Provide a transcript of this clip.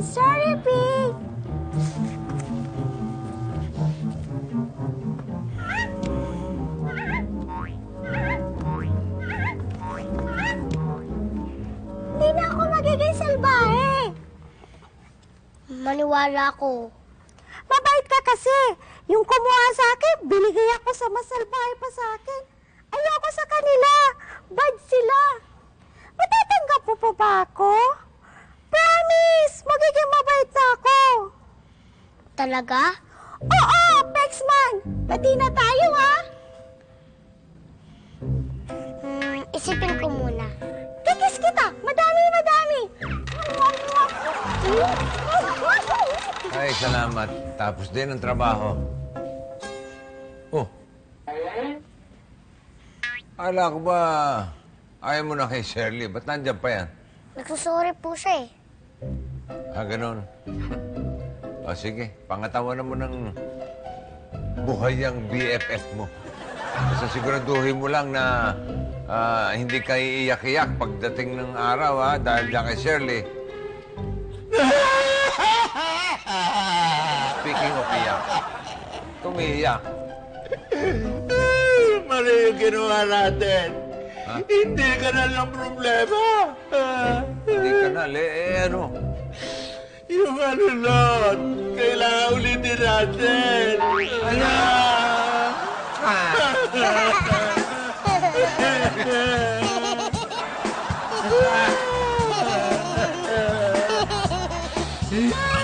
Sorry, Pig. Hindi na ako magiging salbahe. Maniwala ako. Mabait ka kasi. Yung kumuha sa akin, binigay ako sa masalbahe pa sa akin. Ayoko sa kanila. Bad sila. Matatanggap mo po ba ako? Talaga? Oo, Pexman! Pati na tayo, ha? Hmm, isipin ko muna. Kikis kita! Madami, madami! Ay, salamat. Tapos din ang trabaho. Oh. Akala ko ba ayaw mo na kay Shirley? Ba't nandyan pa yan? Nagsusorry po siya eh. Ah, ganun. O sige, pangatawanan mo ng buhay ang BFF mo. Basta siguraduhin mo lang na ah, hindi ka iiyak-iyak pagdating ng araw, ha? Dahil dyan kay Shirley. Speaking of iyak, tumiyak. Mali yung ginawa natin. Ha? Hindi ka na lang problema. Hindi ka na, le, eh, ano? Valor, que la literatura. Yeah.